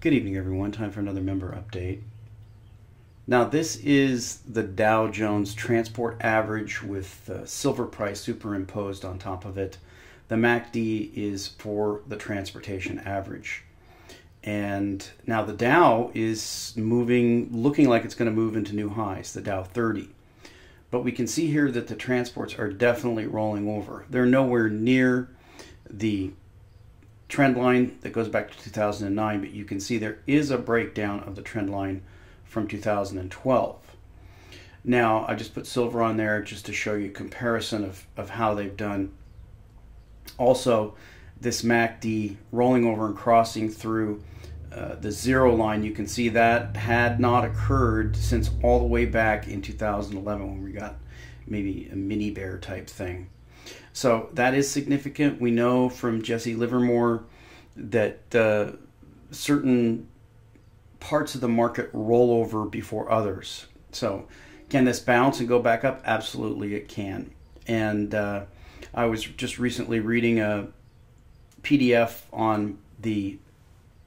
Good evening, everyone. Time for another member update. Now, this is the Dow Jones Transport Average with the silver price superimposed on top of it. The MACD is for the transportation average. And now the Dow is moving, looking like it's going to move into new highs, the Dow 30. But we can see here that the transports are definitely rolling over. They're nowhere near the trend line that goes back to 2009, but you can see there is a breakdown of the trend line from 2012. Now, I just put silver on there just to show you a comparison of, of how they've done. Also, this MACD rolling over and crossing through uh, the zero line, you can see that had not occurred since all the way back in 2011 when we got maybe a mini bear type thing. So that is significant. We know from Jesse Livermore that uh, certain parts of the market roll over before others. So can this bounce and go back up? Absolutely, it can. And uh, I was just recently reading a PDF on the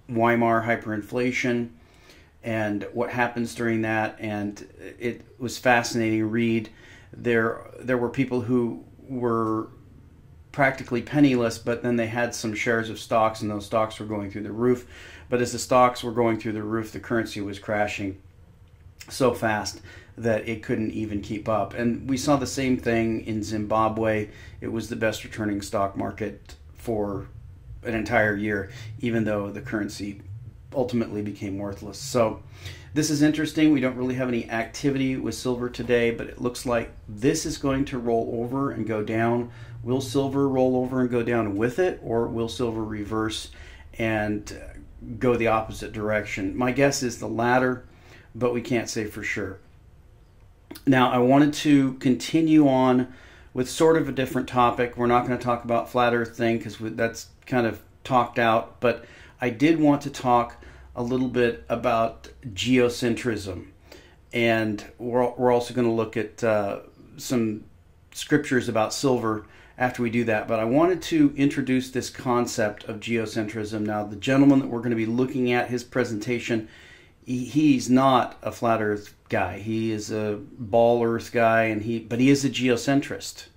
Weimar hyperinflation and what happens during that, and it was fascinating read. There, there were people who were practically penniless, but then they had some shares of stocks, and those stocks were going through the roof. But as the stocks were going through the roof, the currency was crashing so fast that it couldn't even keep up. And we saw the same thing in Zimbabwe. It was the best returning stock market for an entire year, even though the currency ultimately became worthless. So this is interesting. We don't really have any activity with silver today, but it looks like this is going to roll over and go down. Will silver roll over and go down with it, or will silver reverse and uh, go the opposite direction? My guess is the latter, but we can't say for sure. Now, I wanted to continue on with sort of a different topic. We're not going to talk about flat Earth thing because that's kind of talked out, but I did want to talk a little bit about geocentrism, and we're we're also going to look at uh, some scriptures about silver after we do that. But I wanted to introduce this concept of geocentrism. Now, the gentleman that we're going to be looking at his presentation, he, he's not a flat Earth guy. He is a ball Earth guy, and he but he is a geocentrist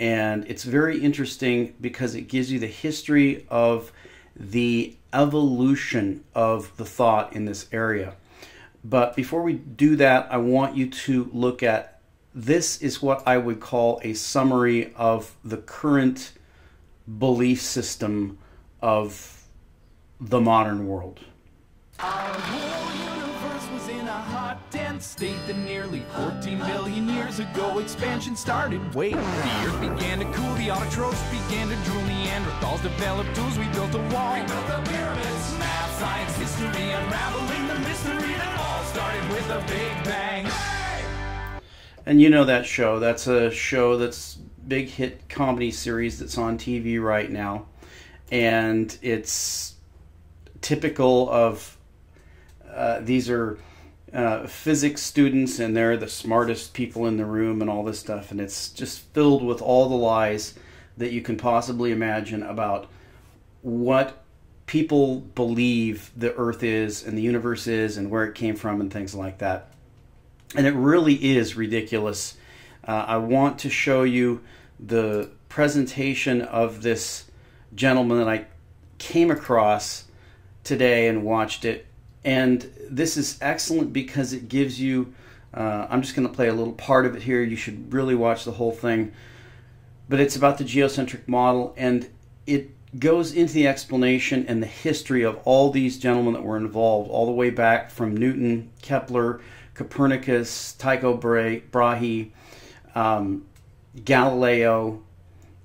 and it's very interesting because it gives you the history of the evolution of the thought in this area. But before we do that, I want you to look at this is what I would call a summary of the current belief system of the modern world dense state that nearly 14 billion years ago expansion started. Wait, the earth began to cool, the autotrophs began to drool, Neanderthals developed tools, we built a wall. We built the pyramids, math, science, history, unraveling the mystery that all started with a big bang. And you know that show. That's a show that's big hit comedy series that's on TV right now. And it's typical of uh, these are uh, physics students and they're the smartest people in the room and all this stuff and it's just filled with all the lies that you can possibly imagine about what people believe the earth is and the universe is and where it came from and things like that. And it really is ridiculous. Uh, i want to show you the presentation of this gentleman that i came across today and watched it and this is excellent because it gives you, uh, I'm just going to play a little part of it here. You should really watch the whole thing. But it's about the geocentric model, and it goes into the explanation and the history of all these gentlemen that were involved, all the way back from Newton, Kepler, Copernicus, Tycho Brahe, um, Galileo,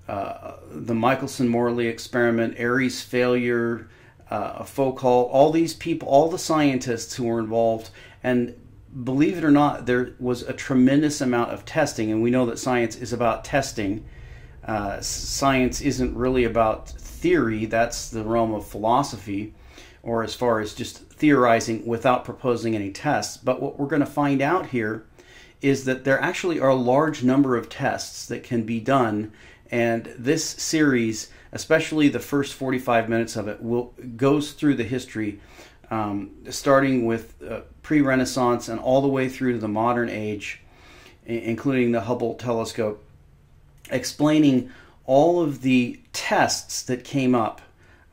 uh, the Michelson-Morley experiment, Airy's failure, uh, Foucault, all these people, all the scientists who were involved, and believe it or not, there was a tremendous amount of testing, and we know that science is about testing. Uh, science isn't really about theory, that's the realm of philosophy, or as far as just theorizing without proposing any tests. But what we're going to find out here is that there actually are a large number of tests that can be done, and this series especially the first 45 minutes of it, will goes through the history um, starting with uh, pre Renaissance and all the way through to the modern age, including the Hubble telescope, explaining all of the tests that came up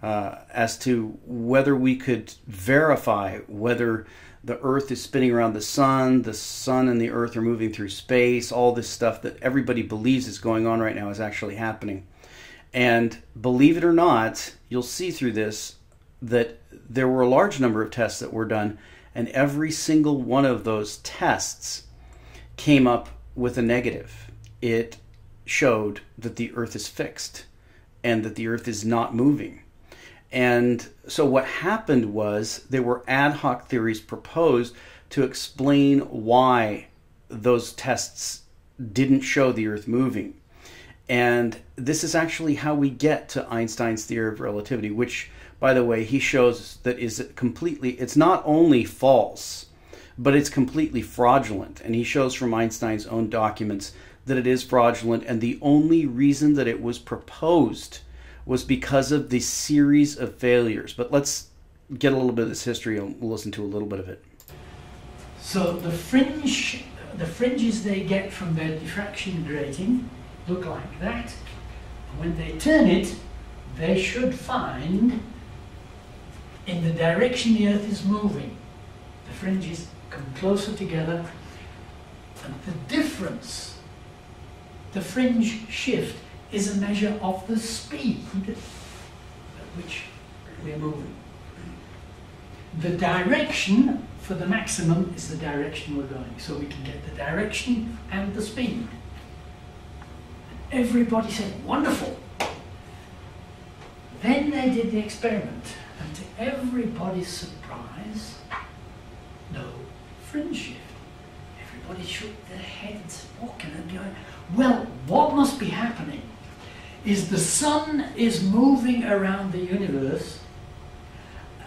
uh, as to whether we could verify whether the Earth is spinning around the sun, the sun and the Earth are moving through space, all this stuff that everybody believes is going on right now is actually happening. And believe it or not, you'll see through this that there were a large number of tests that were done, and every single one of those tests came up with a negative. It showed that the Earth is fixed and that the Earth is not moving. And so what happened was there were ad hoc theories proposed to explain why those tests didn't show the Earth moving. And this is actually how we get to Einstein's theory of relativity, which, by the way, he shows that is completely, it's not only false, but it's completely fraudulent. And he shows from Einstein's own documents that it is fraudulent. And the only reason that it was proposed was because of the series of failures. But let's get a little bit of this history and we'll listen to a little bit of it. So the fringe, the fringes they get from their diffraction grating look like that. When they turn it, they should find in the direction the Earth is moving. The fringes come closer together and the difference, the fringe shift is a measure of the speed at which we're moving. The direction for the maximum is the direction we're going, so we can get the direction and the speed. Everybody said, wonderful. Then they did the experiment, and to everybody's surprise, no fringe shift. Everybody shook their heads, walking and going, well, what must be happening is the sun is moving around the universe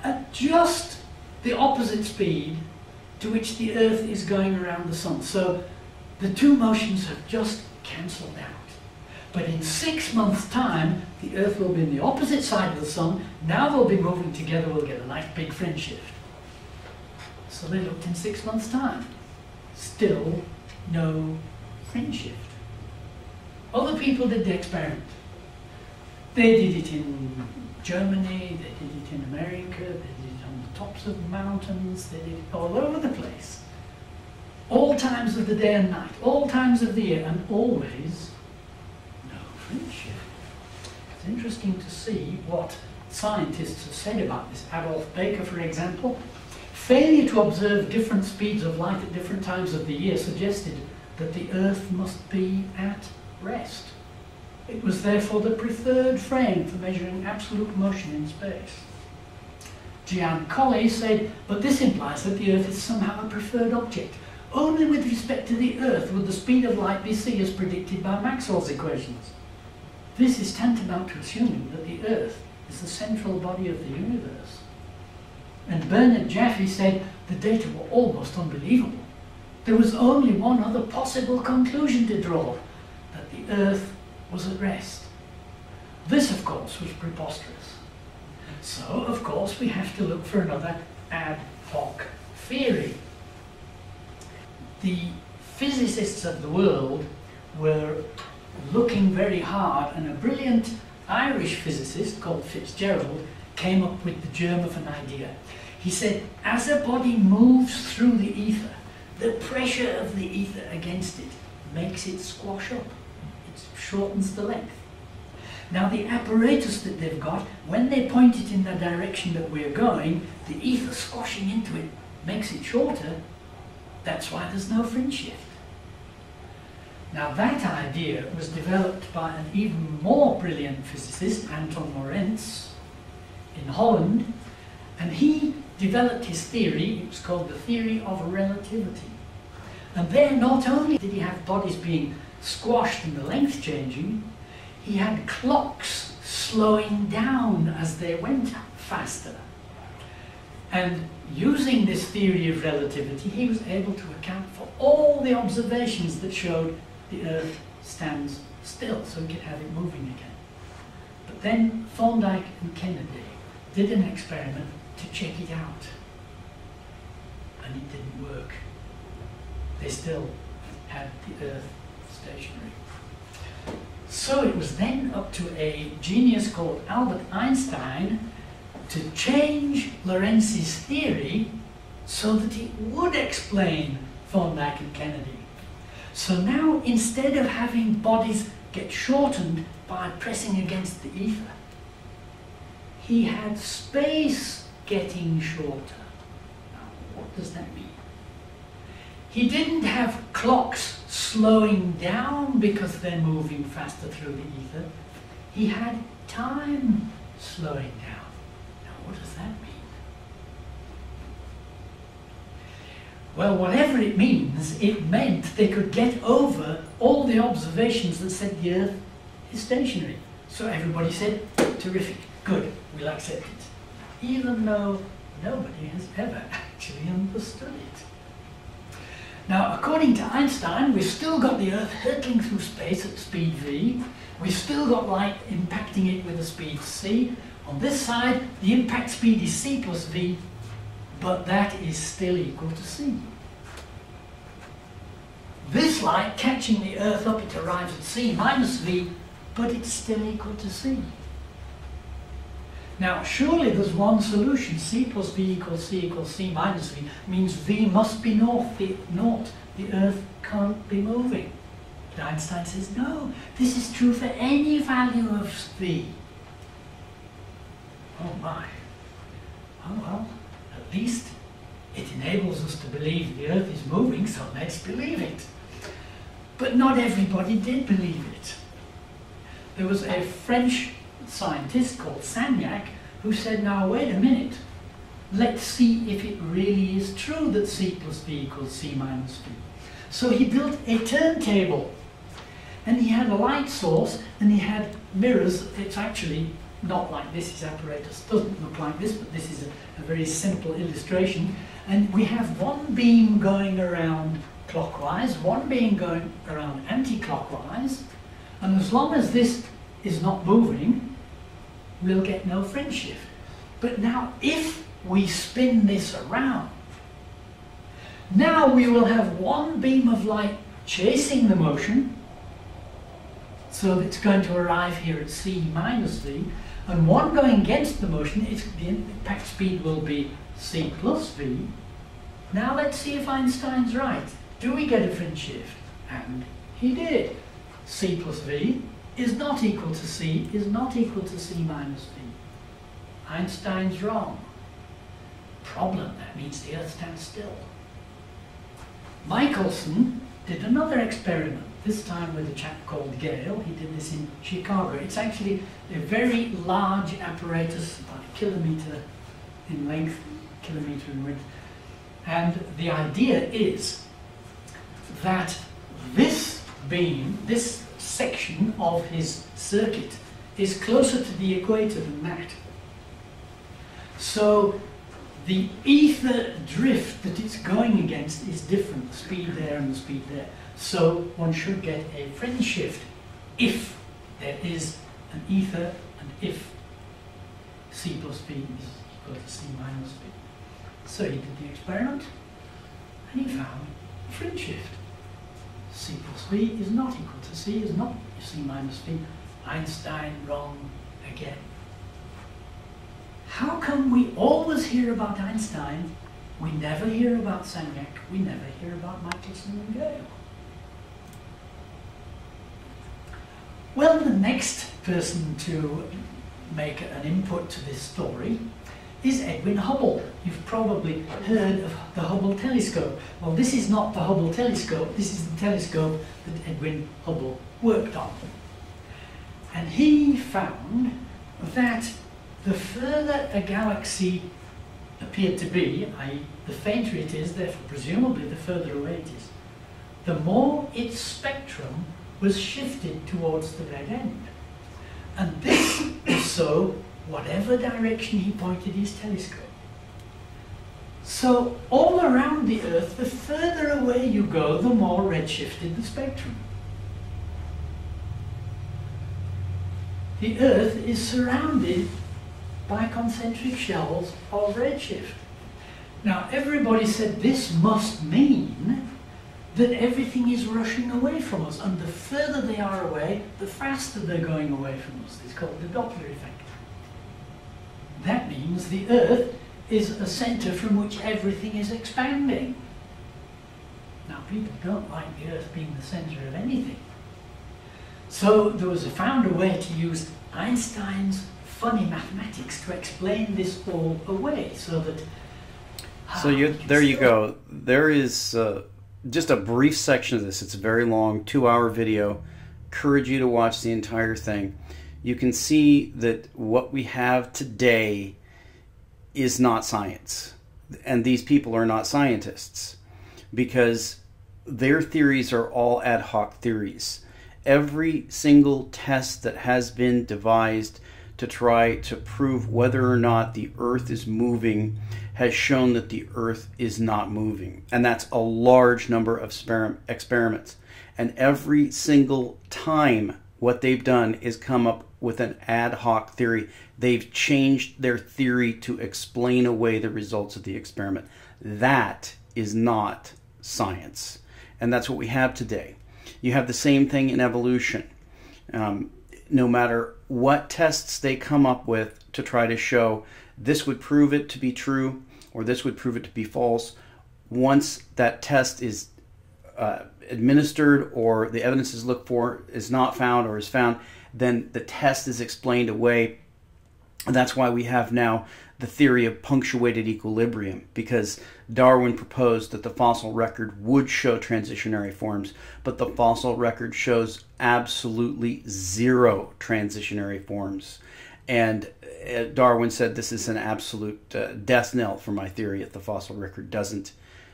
at just the opposite speed to which the earth is going around the sun. So the two motions have just cancelled out. But in six months' time, the Earth will be in the opposite side of the Sun. Now they'll be moving together, we'll get a nice big fringe shift. So they looked in six months' time. Still no fringe shift. Other people did the experiment. They did it in Germany, they did it in America, they did it on the tops of mountains, they did it all over the place. All times of the day and night, all times of the year, and always fringe shift. It's interesting to see what scientists have said about this. Adolf Baker, for example, failure to observe different speeds of light at different times of the year suggested that the Earth must be at rest. It was therefore the preferred frame for measuring absolute motion in space. Giancoli said, but this implies that the Earth is somehow a preferred object. Only with respect to the Earth would the speed of light be seen as predicted by Maxwell's equations. This is tantamount to assuming that the Earth is the central body of the universe. And Bernard Jaffe said the data were almost unbelievable. There was only one other possible conclusion to draw, that the Earth was at rest. This, of course, was preposterous. So, of course, we have to look for another ad hoc theory. The physicists of the world were looking very hard, and a brilliant Irish physicist called Fitzgerald came up with the germ of an idea. He said, as a body moves through the ether, the pressure of the ether against it makes it squash up It shortens the length. Now the apparatus that they've got, when they point it in the direction that we're going, the ether squashing into it makes it shorter. That's why there's no fringe shift. Now that idea was developed by an even more brilliant physicist, Anton Lorentz, in Holland, and he developed his theory, it was called the theory of relativity. And there not only did he have bodies being squashed and the length changing, he had clocks slowing down as they went faster. And using this theory of relativity, he was able to account for all the observations that showed the Earth stands still, so we could have it moving again. But then Thorndike and Kennedy did an experiment to check it out. and it didn't work. They still had the Earth stationary. So it was then up to a genius called Albert Einstein to change Lorentz's theory so that it would explain Thorndike and Kennedy. So now instead of having bodies get shortened by pressing against the ether, he had space getting shorter. Now, what does that mean? He didn't have clocks slowing down because they're moving faster through the ether. He had time slowing down. Now, what does that mean? Well, whatever it means, it meant they could get over all the observations that said the Earth is stationary. So everybody said, terrific, good, we'll accept it. Even though nobody has ever actually understood it. Now, according to Einstein, we've still got the Earth hurtling through space at speed v. We've still got light impacting it with a speed c. On this side, the impact speed is c plus v, but that is still equal to c. This light catching the Earth up, it arrives at c minus v, but it's still equal to c. Now, surely there's one solution. C plus V equals C equals C minus V means V must be north, the, naught. The Earth can't be moving. But Einstein says, no, this is true for any value of V. Oh my. Oh well, at least it enables us to believe the Earth is moving, so let's believe it. But not everybody did believe it. There was a French scientist called Sagnac who said, now wait a minute, let's see if it really is true that C plus V equals C minus V. So he built a turntable and he had a light source and he had mirrors. It's actually not like this, his apparatus doesn't look like this, but this is a, a very simple illustration. And we have one beam going around clockwise, one beam going around anti-clockwise, and as long as this is not moving, we'll get no fringe shift. But now if we spin this around, now we will have one beam of light chasing the motion, so it's going to arrive here at c minus v, and one going against the motion, is the impact speed will be c plus v. Now let's see if Einstein's right. Do we get a fringe shift? And he did. c plus v is not equal to c, is not equal to c minus v. Einstein's wrong. Problem, that means the Earth stands still. Michelson did another experiment, this time with a chap called Gale. He did this in Chicago. It's actually a very large apparatus, about a kilometer in length, kilometer in width. And the idea is that this beam, this section of his circuit, is closer to the equator than that. So the ether drift that it's going against is different, the speed there and the speed there. So one should get a fringe shift if there is an ether and if C plus V is equal to C minus V. So he did the experiment and he found a fringe shift. C plus V is not equal to C, is not C minus V. Einstein wrong again. How come we always hear about Einstein, we never hear about Sagnac, we never hear about Michelson and Gale? Well, the next person to make an input to this story is Edwin Hubble. You've probably heard of the Hubble telescope. Well, this is not the Hubble telescope, this is the telescope that Edwin Hubble worked on. And he found that the further a galaxy appeared to be, i.e. the fainter it is, therefore presumably the further away it is, the more its spectrum was shifted towards the red end. And this is so whatever direction he pointed his telescope. So all around the Earth, the further away you go, the more redshifted the spectrum. The Earth is surrounded by concentric shells of redshift. Now, everybody said this must mean that everything is rushing away from us, and the further they are away, the faster they're going away from us. It's called the Doppler effect. That means the Earth is a center from which everything is expanding. Now, people don't like the Earth being the center of anything. So there was a, found a way to use Einstein's funny mathematics to explain this all away, so that. So ah, you, there you go. There is uh, just a brief section of this. It's a very long, two-hour video. Encourage you to watch the entire thing. You can see that what we have today is not science, and these people are not scientists because their theories are all ad hoc theories. Every single test that has been devised to try to prove whether or not the Earth is moving has shown that the Earth is not moving. And that's a large number of experiments. And every single time, what they've done is come up with an ad hoc theory. They've changed their theory to explain away the results of the experiment. That is not science. And that's what we have today. You have the same thing in evolution. Um, no matter what tests they come up with to try to show this would prove it to be true or this would prove it to be false, once that test is uh, administered or the evidence is looked for is not found or is found, then the test is explained away. And that's why we have now the theory of punctuated equilibrium, because Darwin proposed that the fossil record would show transitionary forms, but the fossil record shows absolutely zero transitionary forms. And uh, Darwin said this is an absolute uh, death knell for my theory if the fossil record doesn't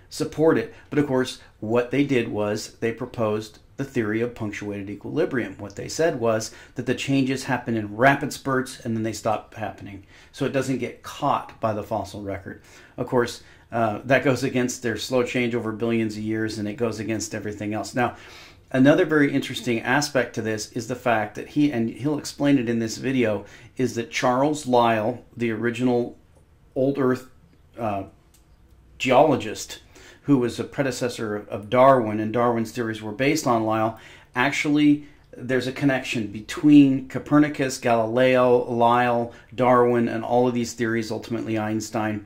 support it. But of course, what they did was they proposed the theory of punctuated equilibrium. What they said was that the changes happen in rapid spurts and then they stop happening. So it doesn't get caught by the fossil record. Of course, uh, that goes against their slow change over billions of years and it goes against everything else. Now, another very interesting aspect to this is the fact that he, and he'll explain it in this video, is that Charles Lyell, the original old Earth uh, geologist, who was a predecessor of Darwin, and Darwin's theories were based on Lyell, actually there's a connection between Copernicus, Galileo, Lyell, Darwin, and all of these theories, ultimately Einstein.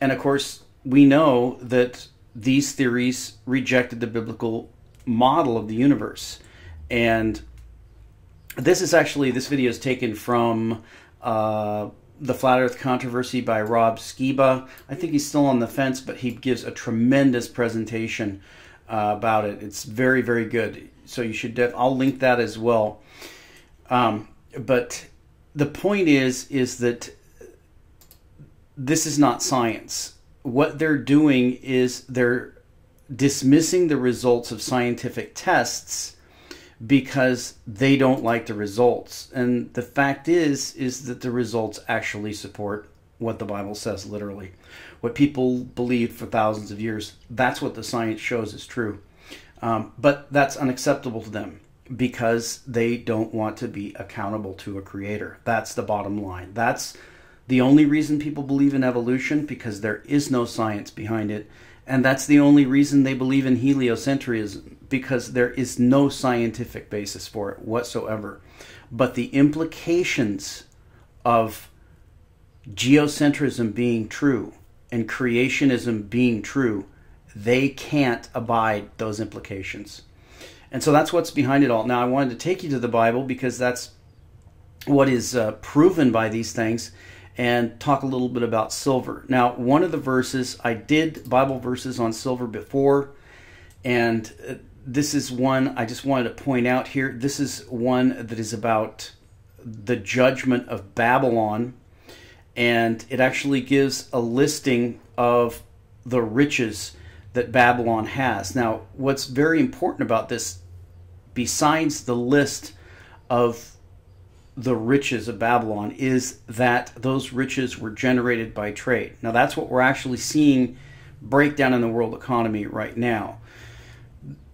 And of course, we know that these theories rejected the biblical model of the universe. And this is actually, this video is taken from uh, the Flat Earth Controversy by Rob Skiba. I think he's still on the fence, but he gives a tremendous presentation uh, about it. It's very, very good. So you should. I'll link that as well. Um, but the point is, is that this is not science. What they're doing is they're dismissing the results of scientific tests because they don't like the results. And the fact is is that the results actually support what the Bible says literally. What people believed for thousands of years, that's what the science shows is true. Um, but that's unacceptable to them because they don't want to be accountable to a creator. That's the bottom line. That's the only reason people believe in evolution because there is no science behind it. And that's the only reason they believe in heliocentrism because there is no scientific basis for it whatsoever. But the implications of geocentrism being true and creationism being true, they can't abide those implications. And so that's what's behind it all. Now, I wanted to take you to the Bible because that's what is uh, proven by these things and talk a little bit about silver. Now, one of the verses, I did Bible verses on silver before, and uh, this is one I just wanted to point out here. This is one that is about the judgment of Babylon, and it actually gives a listing of the riches that Babylon has. Now, what's very important about this, besides the list of the riches of Babylon is that those riches were generated by trade. Now, that's what we're actually seeing break down in the world economy right now.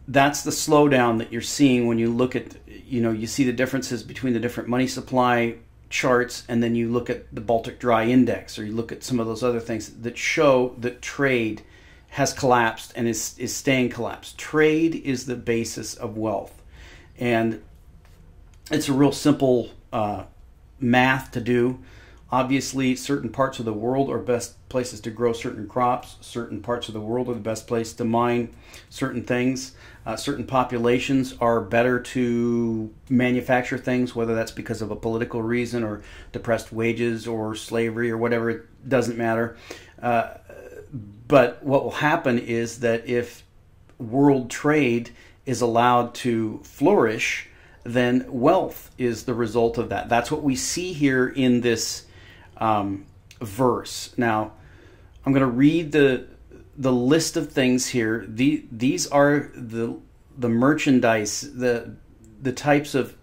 That's the slowdown that you're seeing when you look at, you know, you see the differences between the different money supply charts and then you look at the Baltic Dry Index or you look at some of those other things that show that trade has collapsed and is, is staying collapsed. Trade is the basis of wealth. And it's a real simple uh, math to do. Obviously, certain parts of the world are best places to grow certain crops. Certain parts of the world are the best place to mine certain things. Uh, certain populations are better to manufacture things, whether that's because of a political reason or depressed wages or slavery or whatever. It doesn't matter. Uh, but what will happen is that if world trade is allowed to flourish, then wealth is the result of that. That's what we see here in this um, verse. Now, I'm going to read the the list of things here. The, these are the the merchandise, the the types of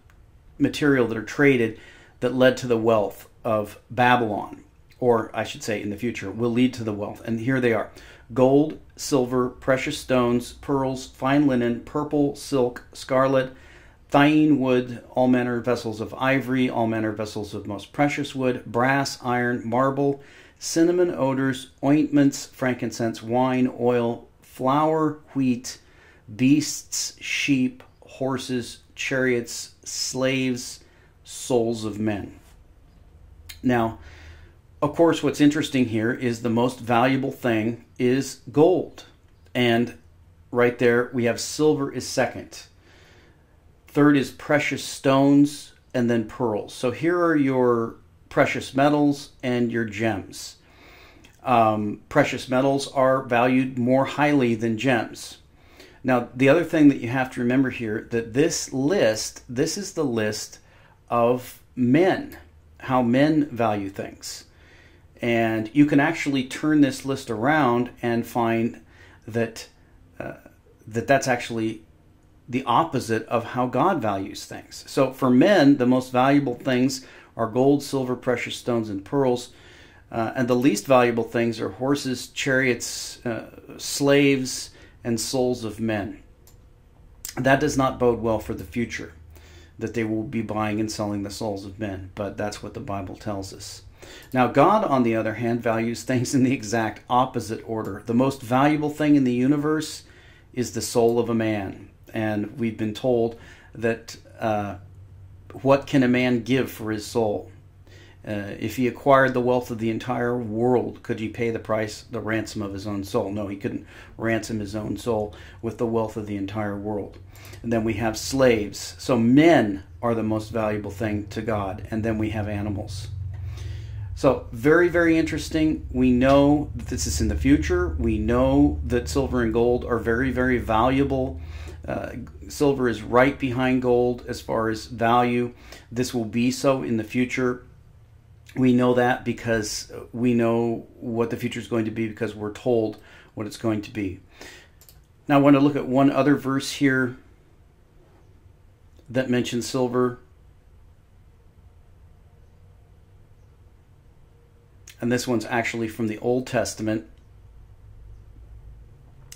material that are traded that led to the wealth of Babylon, or I should say, in the future, will lead to the wealth. And here they are: gold, silver, precious stones, pearls, fine linen, purple, silk, scarlet Thyine wood, all manner vessels of ivory, all manner vessels of most precious wood, brass, iron, marble, cinnamon odors, ointments, frankincense, wine, oil, flour, wheat, beasts, sheep, horses, chariots, slaves, souls of men. Now, of course, what's interesting here is the most valuable thing is gold. And right there, we have silver is second. Third is precious stones, and then pearls. So here are your precious metals and your gems. Um, precious metals are valued more highly than gems. Now, the other thing that you have to remember here that this list, this is the list of men, how men value things. And you can actually turn this list around and find that uh, that that's actually the opposite of how God values things. So for men, the most valuable things are gold, silver, precious stones, and pearls. Uh, and the least valuable things are horses, chariots, uh, slaves, and souls of men. That does not bode well for the future, that they will be buying and selling the souls of men, but that's what the Bible tells us. Now, God, on the other hand, values things in the exact opposite order. The most valuable thing in the universe is the soul of a man and we've been told that uh, what can a man give for his soul? Uh, if he acquired the wealth of the entire world, could he pay the price, the ransom of his own soul? No, he couldn't ransom his own soul with the wealth of the entire world. And then we have slaves. So men are the most valuable thing to God. And then we have animals. So, very, very interesting. We know that this is in the future. We know that silver and gold are very, very valuable uh, silver is right behind gold as far as value. This will be so in the future. We know that because we know what the future is going to be because we're told what it's going to be. Now, I want to look at one other verse here that mentions silver. And this one's actually from the Old Testament.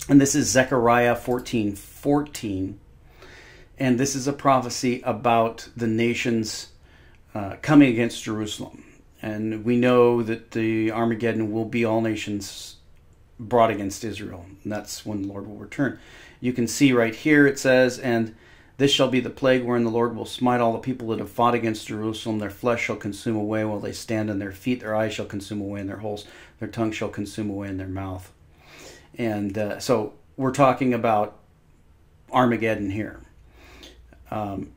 And this is Zechariah 14 14. And this is a prophecy about the nations uh, coming against Jerusalem. And we know that the Armageddon will be all nations brought against Israel. And that's when the Lord will return. You can see right here it says, And this shall be the plague wherein the Lord will smite all the people that have fought against Jerusalem. Their flesh shall consume away while they stand on their feet. Their eyes shall consume away in their holes. Their tongue shall consume away in their mouth. And uh, so we're talking about Armageddon here. Um,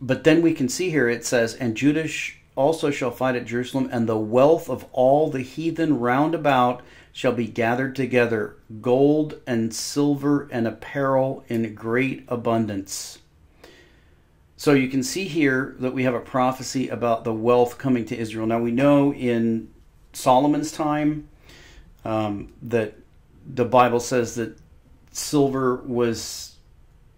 but then we can see here it says, And Judah also shall fight at Jerusalem, and the wealth of all the heathen round about shall be gathered together, gold and silver and apparel in great abundance. So you can see here that we have a prophecy about the wealth coming to Israel. Now we know in Solomon's time um, that the Bible says that silver was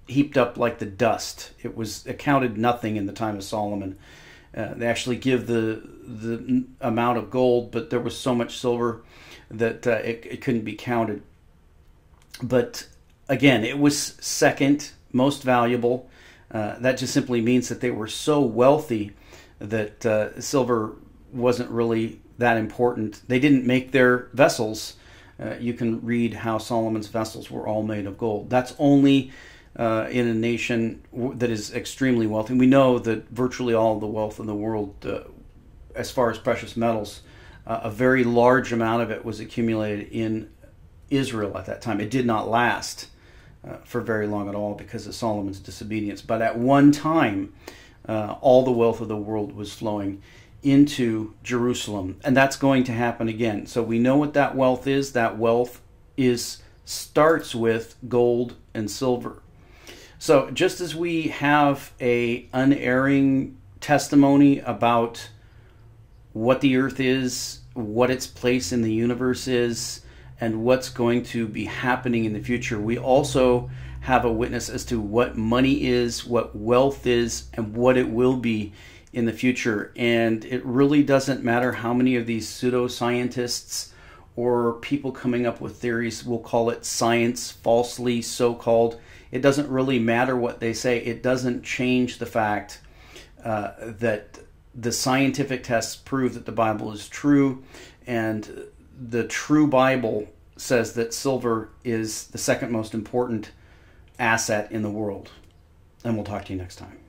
heaped up like the dust. It was accounted nothing in the time of Solomon. Uh, they actually give the the amount of gold, but there was so much silver that uh, it, it couldn't be counted. But again, it was second most valuable. Uh, that just simply means that they were so wealthy that uh, silver wasn't really that important. They didn't make their vessels. Uh, you can read how Solomon's vessels were all made of gold. That's only uh, in a nation that is extremely wealthy. We know that virtually all the wealth in the world, uh, as far as precious metals, uh, a very large amount of it was accumulated in Israel at that time. It did not last uh, for very long at all because of Solomon's disobedience. But at one time, uh, all the wealth of the world was flowing into Jerusalem, and that's going to happen again. So we know what that wealth is. That wealth is starts with gold and silver. So just as we have a unerring testimony about what the earth is, what its place in the universe is, and what's going to be happening in the future, we also have a witness as to what money is, what wealth is, and what it will be in the future. And it really doesn't matter how many of these pseudoscientists or people coming up with theories, we'll call it science, falsely so called it doesn't really matter what they say. It doesn't change the fact uh, that the scientific tests prove that the Bible is true, and the true Bible says that silver is the second most important asset in the world. And we'll talk to you next time.